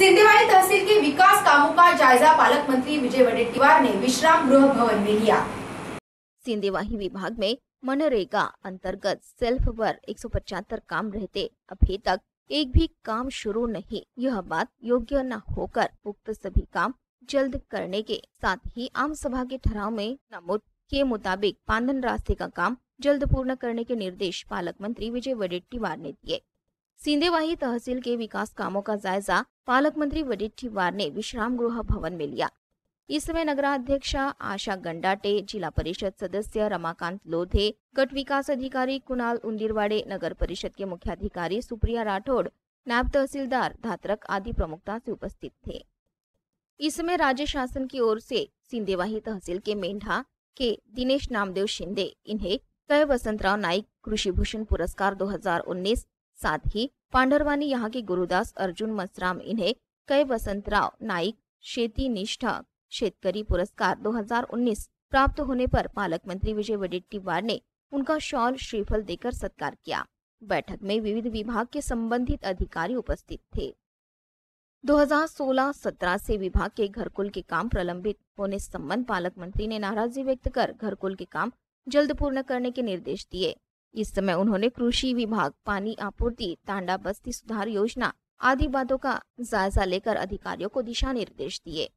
सिंधेवाड़ी तहसील के विकास कामों का जायजा पालक मंत्री विजय वडेट्टीवार ने विश्राम गृह भवन में लिया। सिंदेवाही विभाग में मनरेगा अंतर्गत सेल्फ पर एक काम रहते। अभी तक एक भी काम शुरू नहीं। यह बात योग्य न होकर उक्त सभी काम जल्द करने के साथ ही आम सभा के ठहराव में नमूद के मुताबिक पांदन रास्ते का काम जल्द पूर्ण करने के निर्देश पालक मंत्री विजय वडेट्टीवार ने दिए। सिंधेवाही तहसील के विकास कामों का जायजा पालक मंत्री वडेट्टीवार ने विश्राम गृह भवन में लिया। इस समय नगराध्यक्षा आशा गंडाटे, जिला परिषद सदस्य रमाकांत लोधे, गट विकास अधिकारी कुणाल उंडीरवाड़े नगर परिषद के मुख्याधिकारी सुप्रिया राठौड़, नायब तहसीलदार धात्रक आदि प्रमुखता से उपस्थित थे। इस समय राज्य शासन की ओर से सिंधेवाही तहसील के मेंढा के दिनेश नामदेव शिंदे, इन्हें कय वसंतराव नाइक कृषि भूषण पुरस्कार 2019 साथ ही पांडरवानी यहाँ के गुरुदास अर्जुन मसराम, इन्हें कई वसंतराव नाइक शेती निष्ठा, शेतकरी पुरस्कार 2019 प्राप्त होने पर पालक मंत्री विजय वडेट्टीवार ने उनका शॉल श्रीफल देकर सत्कार किया। बैठक में विविध विभाग के संबंधित अधिकारी उपस्थित थे। 2016-17 से विभाग के घरकुल के काम प्रलंबित होने संबंध पालक मंत्री ने नाराज़गी व्यक्त कर घरकुल के काम जल्द पूर्ण करने के निर्देश दिए। इस समय उन्होंने कृषि विभाग, पानी आपूर्ति तांडा बस्ती सुधार योजना आदि बातों का जायजा लेकर अधिकारियों को दिशा निर्देश दिए।